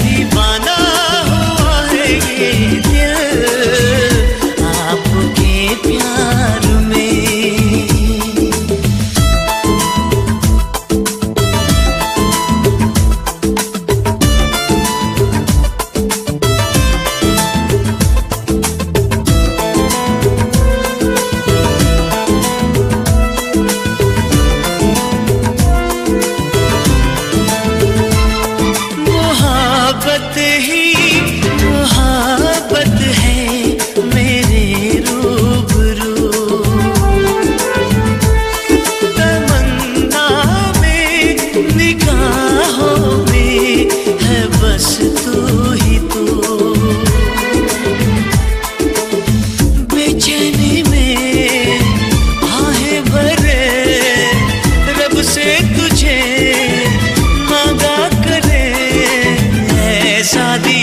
Keep. शादी